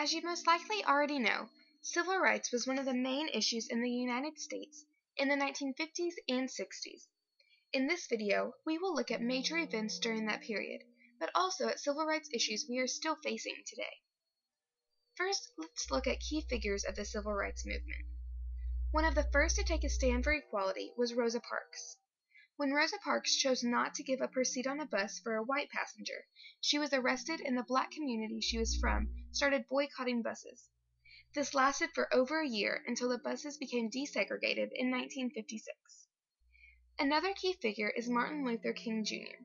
As you most likely already know, civil rights was one of the main issues in the United States in the 1950s and 60s. In this video, we will look at major events during that period, but also at civil rights issues we are still facing today. First, let's look at key figures of the civil rights movement. One of the first to take a stand for equality was Rosa Parks. When Rosa Parks chose not to give up her seat on a bus for a white passenger, she was arrested and the black community she was from started boycotting buses. This lasted for over a year until the buses became desegregated in 1956. Another key figure is Martin Luther King Jr.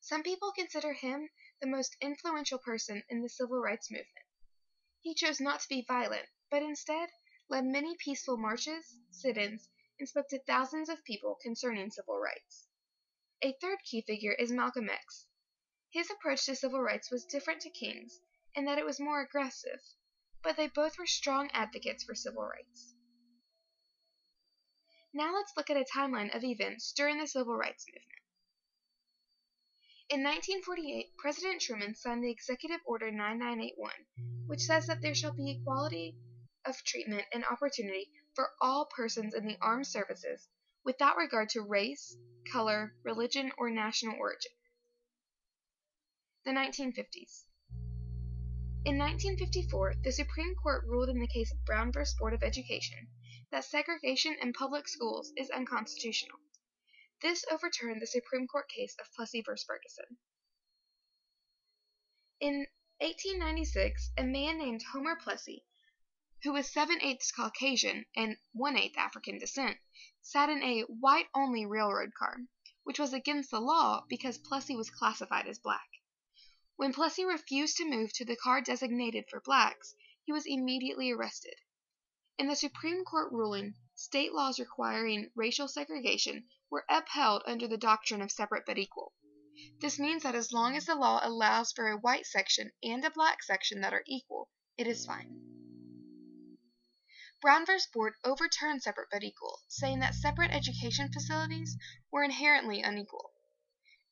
Some people consider him the most influential person in the civil rights movement. He chose not to be violent, but instead led many peaceful marches, sit-ins, and spoke to thousands of people concerning civil rights. A third key figure is Malcolm X. His approach to civil rights was different to King's in that it was more aggressive, but they both were strong advocates for civil rights. Now let's look at a timeline of events during the civil rights movement. In 1948, President Truman signed the Executive Order 9981, which says that there shall be equality of treatment and opportunity for all persons in the armed services without regard to race, color, religion, or national origin. The 1950s. In 1954, the Supreme Court ruled in the case of Brown v. Board of Education that segregation in public schools is unconstitutional. This overturned the Supreme Court case of Plessy v. Ferguson. In 1896, a man named Homer Plessy who was seven eighths Caucasian and one eighth African descent, sat in a white only railroad car, which was against the law because Plessy was classified as black. When Plessy refused to move to the car designated for blacks, he was immediately arrested. In the Supreme Court ruling, state laws requiring racial segregation were upheld under the doctrine of separate but equal. This means that as long as the law allows for a white section and a black section that are equal, it is fine. Brown v. Board overturned separate but equal, saying that separate education facilities were inherently unequal.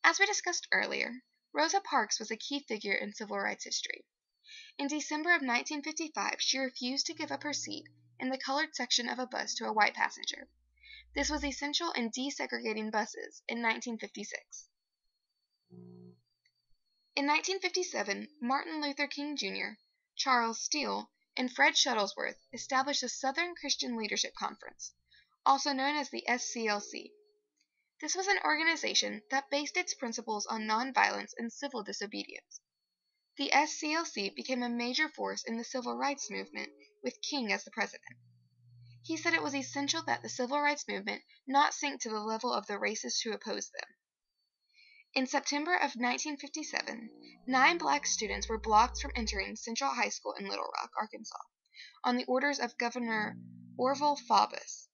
As we discussed earlier, Rosa Parks was a key figure in civil rights history. In December of 1955 she refused to give up her seat in the colored section of a bus to a white passenger. This was essential in desegregating buses in 1956. In 1957, Martin Luther King Jr., Charles Steele, and Fred Shuttlesworth established the Southern Christian Leadership Conference, also known as the SCLC. This was an organization that based its principles on nonviolence and civil disobedience. The SCLC became a major force in the civil rights movement with King as the president. He said it was essential that the civil rights movement not sink to the level of the racists who opposed them. In September of 1957, nine black students were blocked from entering Central High School in Little Rock, Arkansas, on the orders of Governor Orval Faubus.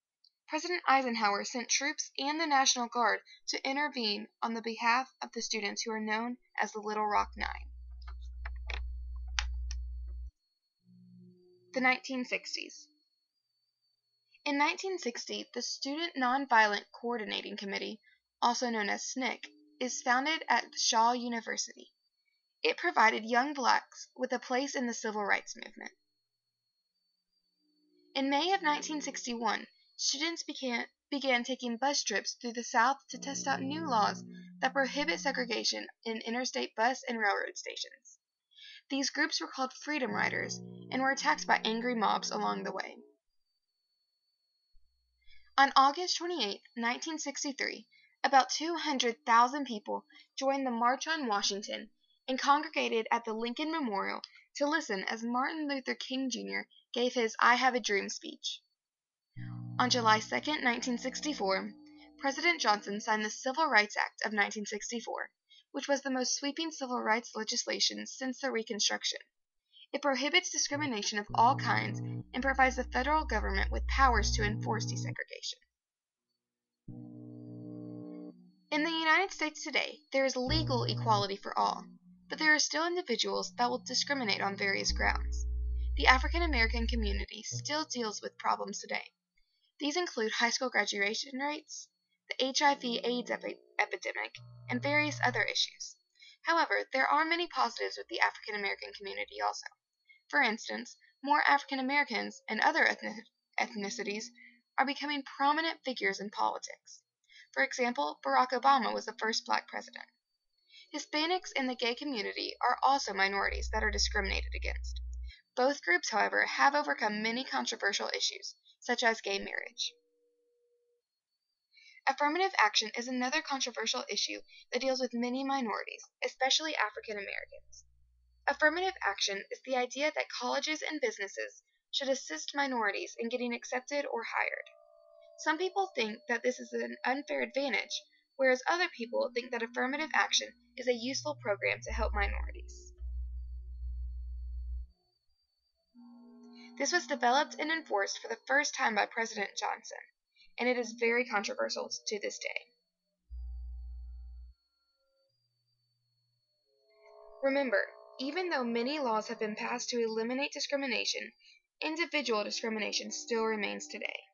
President Eisenhower sent troops and the National Guard to intervene on the behalf of the students who are known as the Little Rock Nine. The 1960s. In 1960, the Student Nonviolent Coordinating Committee, also known as SNCC, is founded at Shaw University. It provided young blacks with a place in the civil rights movement. In May of 1961, students began, began taking bus trips through the South to test out new laws that prohibit segregation in interstate bus and railroad stations. These groups were called Freedom Riders and were attacked by angry mobs along the way. On August 28, 1963, about 200,000 people joined the March on Washington and congregated at the Lincoln Memorial to listen as Martin Luther King Jr. gave his I Have a Dream speech. On July 2, 1964, President Johnson signed the Civil Rights Act of 1964, which was the most sweeping civil rights legislation since the Reconstruction. It prohibits discrimination of all kinds and provides the federal government with powers to enforce desegregation. In the United States today, there is legal equality for all, but there are still individuals that will discriminate on various grounds. The African American community still deals with problems today. These include high school graduation rates, the HIV/AIDS epi epidemic, and various other issues. However, there are many positives with the African American community also. For instance, more African Americans and other ethnicities are becoming prominent figures in politics. For example, Barack Obama was the first black president. Hispanics and the gay community are also minorities that are discriminated against. Both groups, however, have overcome many controversial issues, such as gay marriage. Affirmative action is another controversial issue that deals with many minorities, especially African Americans. Affirmative action is the idea that colleges and businesses should assist minorities in getting accepted or hired. Some people think that this is an unfair advantage, whereas other people think that affirmative action is a useful program to help minorities. This was developed and enforced for the first time by President Johnson, and it is very controversial to this day. Remember, even though many laws have been passed to eliminate discrimination, individual discrimination still remains today.